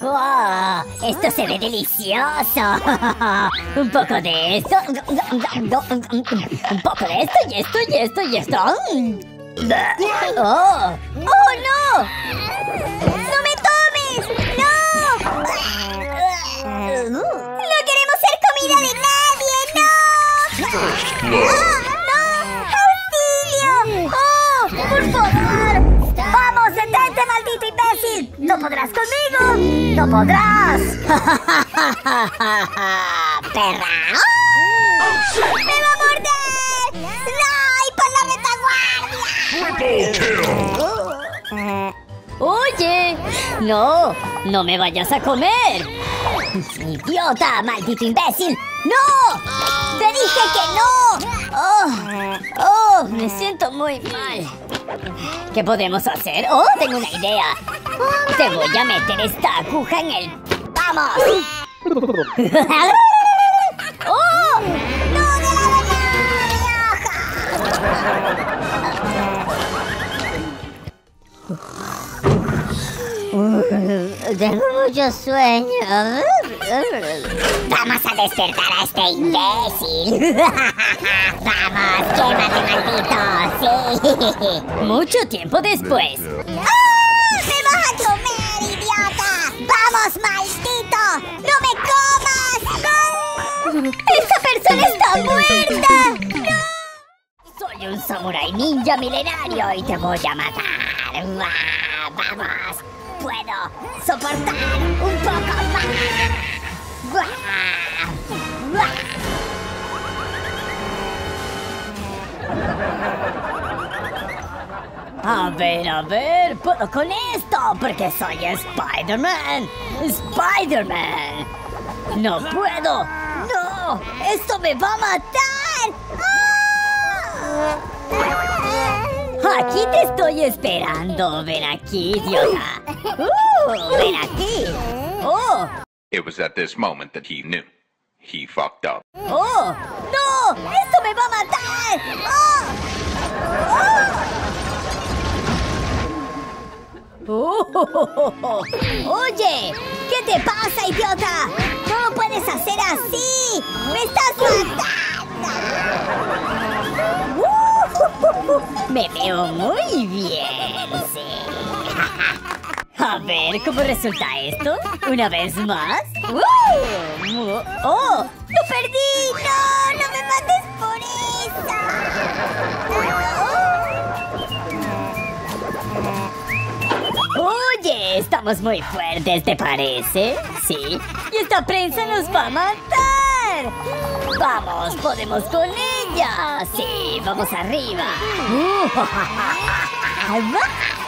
¡Wow! Esto se ve delicioso. Un poco de esto. Un poco de esto y esto y esto y esto. ¡Oh! ¡Oh, no! ¡No me tomes! ¡No! ¡No queremos ser comida de nadie! ¡No! ¡Oh, ¡No! ¡Auxilio! ¡Oh! ¡Por favor! ¡Vamos, detente, maldito imbécil! ¡No podrás conmigo! ¡No podrás! ¡Perra! ¡Me va a morder! ¡No! ¡Y por la retaguardia! Oye, no, no me vayas a comer. Idiota, maldito imbécil. ¡No! ¡Te dije que no! Oh, oh, me siento muy mal. ¿Qué podemos hacer? Oh, tengo una idea. Te voy a meter esta aguja en el... ¡Vamos! ¡Oh! ¡No de la Tengo mucho sueño. Vamos a despertar a este imbécil. Vamos, quémate, maldito. Sí. Mucho tiempo después. ¡Ah! ¡Me vas a comer, idiota! ¡Vamos, maldito! ¡No me comas! ¡Esta persona está muerta! Soy un samurái ninja milenario y te voy a matar. Vamos, puedo soportar un poco más. ¡Guau! ¡Guau! A ver, a ver, puedo con esto porque soy Spider-Man. Spider-Man. No puedo. No, esto me va a matar. Aquí te estoy esperando. Ven aquí, idiota. Uh, ven aquí. Oh, It was at this moment that he knew. He fucked up. oh. No, esto me va a matar. Oh. Oh. Oh. Oye, ¿qué te pasa, idiota? ¿Cómo puedes hacer así? ¡Me estás matando! Me veo muy bien, sí. A ver cómo resulta esto. Una vez más. ¡Uh! ¡Oh! ¡Lo perdí! ¡No! ¡No me mates por Oye, estamos muy fuertes, ¿te parece? Sí. Y esta prensa nos va a matar. Vamos, podemos con ella. Sí, vamos arriba.